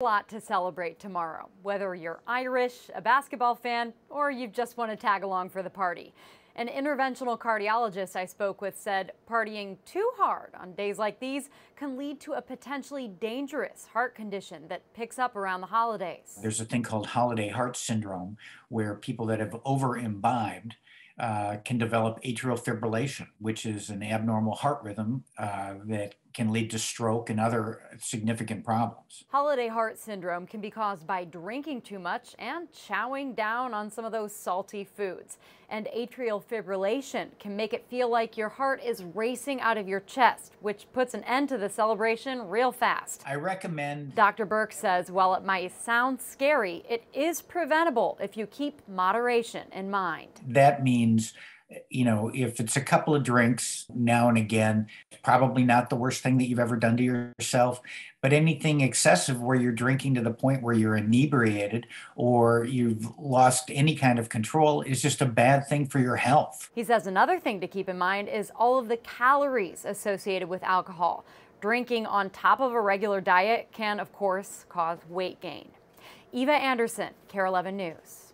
A lot to celebrate tomorrow, whether you're Irish, a basketball fan, or you just want to tag along for the party. An interventional cardiologist I spoke with said partying too hard on days like these can lead to a potentially dangerous heart condition that picks up around the holidays. There's a thing called holiday heart syndrome where people that have over imbibed uh, can develop atrial fibrillation, which is an abnormal heart rhythm uh, that can lead to stroke and other significant problems. Holiday heart syndrome can be caused by drinking too much and chowing down on some of those salty foods. And atrial fibrillation can make it feel like your heart is racing out of your chest, which puts an end to the celebration real fast. I recommend. Dr. Burke says while it might sound scary, it is preventable if you keep moderation in mind. That means you know, if it's a couple of drinks now and again, probably not the worst thing that you've ever done to yourself. But anything excessive where you're drinking to the point where you're inebriated or you've lost any kind of control is just a bad thing for your health. He says another thing to keep in mind is all of the calories associated with alcohol. Drinking on top of a regular diet can, of course, cause weight gain. Eva Anderson, KARE 11 News.